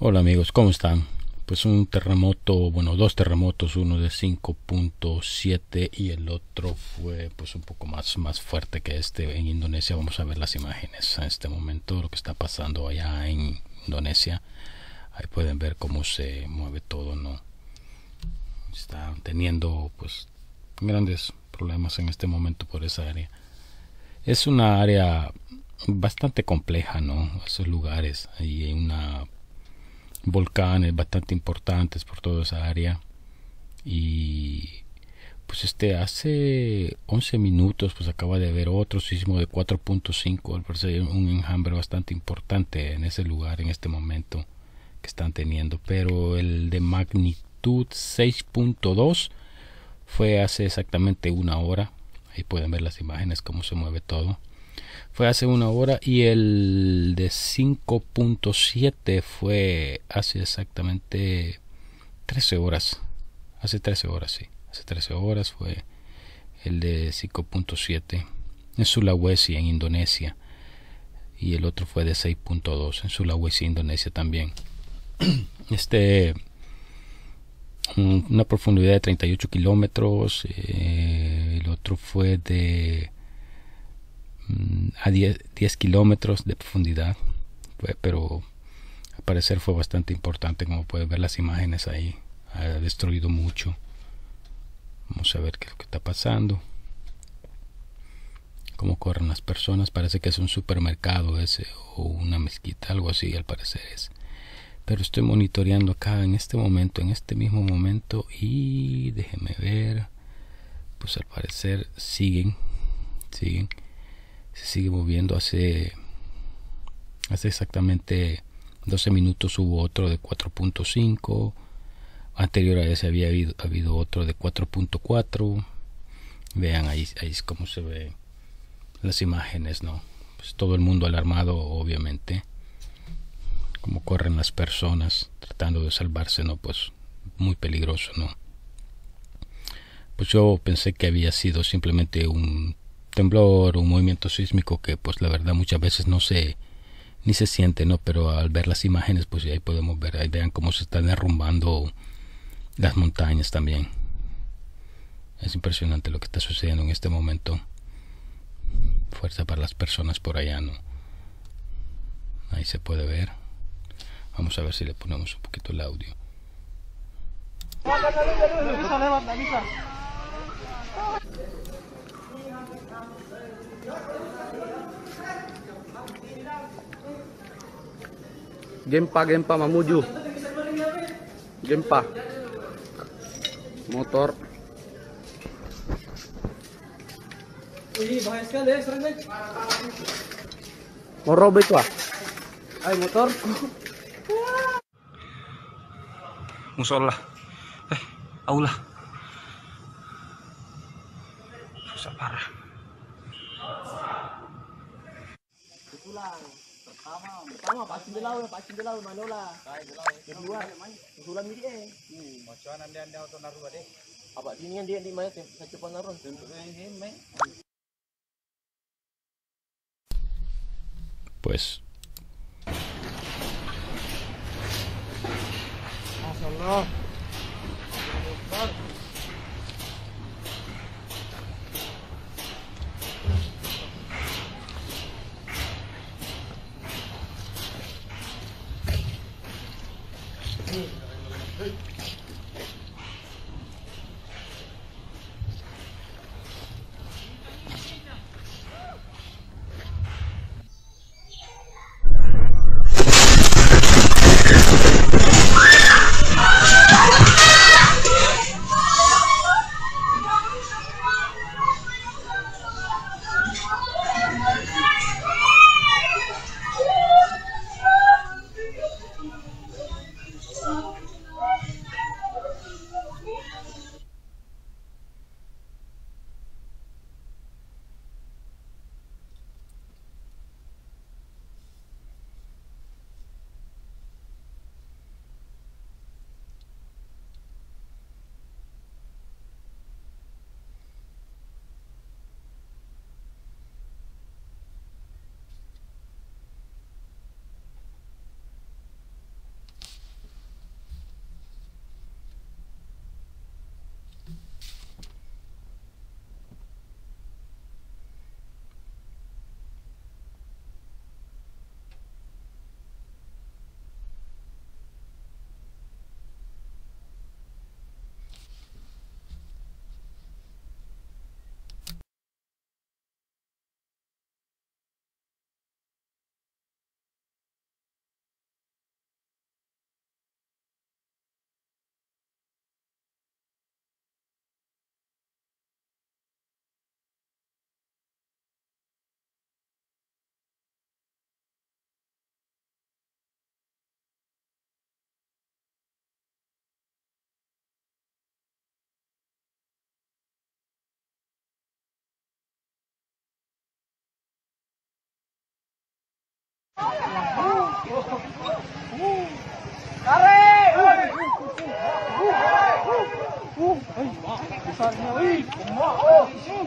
Hola amigos, ¿cómo están? Pues un terremoto, bueno, dos terremotos, uno de 5.7 y el otro fue pues un poco más, más fuerte que este en Indonesia. Vamos a ver las imágenes en este momento, lo que está pasando allá en Indonesia. Ahí pueden ver cómo se mueve todo, ¿no? Está teniendo pues grandes problemas en este momento por esa área. Es una área bastante compleja, ¿no? Esos lugares. Hay una volcanes bastante importantes por toda esa área. Y pues este hace 11 minutos pues acaba de haber otro sismo de 4.5 al parecer un enjambre bastante importante en ese lugar en este momento que están teniendo. Pero el de magnitud 6.2 fue hace exactamente una hora. Ahí pueden ver las imágenes cómo se mueve todo fue hace una hora y el de 5.7 fue hace exactamente 13 horas. Hace 13 horas, sí. Hace 13 horas fue el de 5.7 en Sulawesi, en Indonesia. Y el otro fue de 6.2 en Sulawesi, Indonesia también. Este, una profundidad de 38 kilómetros. Eh, el otro fue de a 10, 10 kilómetros de profundidad, pero al parecer fue bastante importante, como pueden ver las imágenes ahí, ha destruido mucho. Vamos a ver qué es lo que está pasando. Cómo corren las personas. Parece que es un supermercado ese o una mezquita, algo así al parecer es. Pero estoy monitoreando acá en este momento, en este mismo momento y déjenme ver. Pues al parecer siguen, siguen se sigue moviendo. Hace, hace exactamente 12 minutos hubo otro de 4.5. Anterior a ese había habido, otro de 4.4. Vean ahí, ahí es como se ve las imágenes, ¿no? Pues todo el mundo alarmado, obviamente. Como corren las personas tratando de salvarse, ¿no? Pues muy peligroso, ¿no? Pues yo pensé que había sido simplemente un temblor, un movimiento sísmico que pues la verdad muchas veces no se ni se siente, ¿no? Pero al ver las imágenes pues ahí podemos ver, ahí vean cómo se están derrumbando las montañas también. Es impresionante lo que está sucediendo en este momento. Fuerza para las personas por allá, ¿no? Ahí se puede ver. Vamos a ver si le ponemos un poquito el audio. Gempa Gempa Mamuju. Gempa. Motor. Ini bahaya sekali ya mau robek lah Ay motor. musola. Eh aula. Susah parah Tama, pasin dilaw, pasin dilaw, manola. Kedua, usulan ini eh. Macuan anda anda deh Apa sini yang dia di mana saya cepat naron. Pues Hey.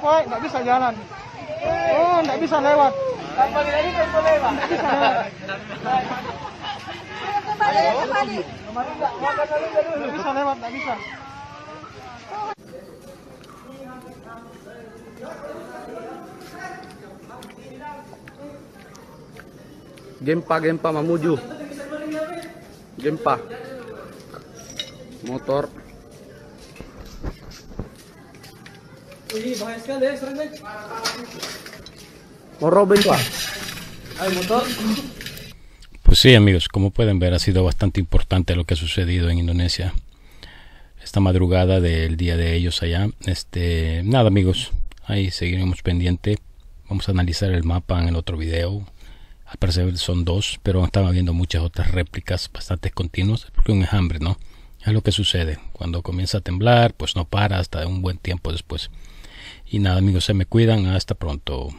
Uh, nggak bisa jalan. Oh, nggak bisa lewat. Kembali lagi, lewat. Nggak bisa. Kembali, kembali. Bisa lewat, nggak bisa. Gempa Gempa Mamuju. Gempa. Motor. Mau Robin. Ay, motor. Pues sí, amigos, como pueden ver, ha sido bastante importante lo que ha sucedido en Indonesia esta madrugada del día de ellos allá. Este, nada, amigos, ahí seguiremos pendiente. Vamos a analizar el mapa en el otro video. Al parecer son dos, pero están habiendo muchas otras réplicas bastante continuas, porque un enjambre, ¿no? Es lo que sucede. Cuando comienza a temblar, pues no para hasta un buen tiempo después. Y nada, amigos, se me cuidan. Hasta pronto.